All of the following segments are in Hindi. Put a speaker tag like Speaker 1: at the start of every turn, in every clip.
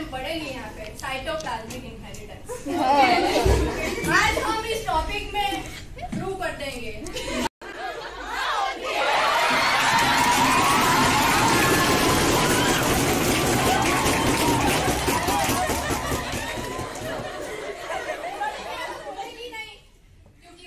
Speaker 1: हम पढ़ेंगे यहाँ पे साइटोप्लाज्मिक इनहेरिटेंस आज हम इस टॉपिक में प्रूव कर देंगे। नहीं, क्योंकि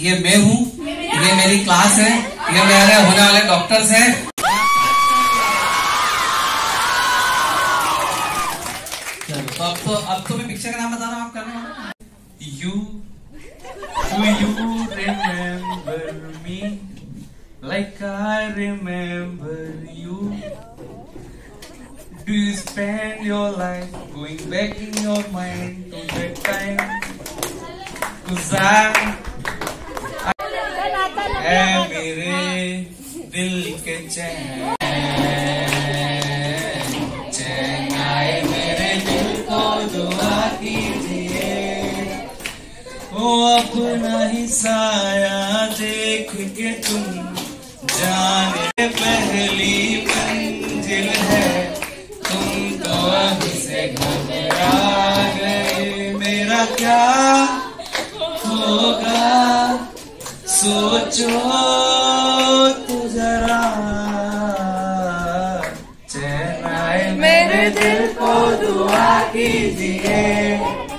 Speaker 2: ये
Speaker 3: ये मैं हूँ ये मेरी क्लास है ये मेरे होने वाले डॉक्टर्स हैं तो अब तो अब तो मैं पिक्चर का नाम बता रहा हूँ आप करने वाले
Speaker 4: do you remember me like I remember you? Do you spend your life going back in your mind to that time? Cause I, है मेरे दिल के चैन। चैन आए मेरे दिल को दुआ कीजिए। ओ अपना ही साया देख के तुम जाने पहली मंजिल है। तुम तो अभी से घबरा गए। मेरा क्या होगा? सोचो तो जरा। चेहरा मेरे दिल को दुआ कीजिए।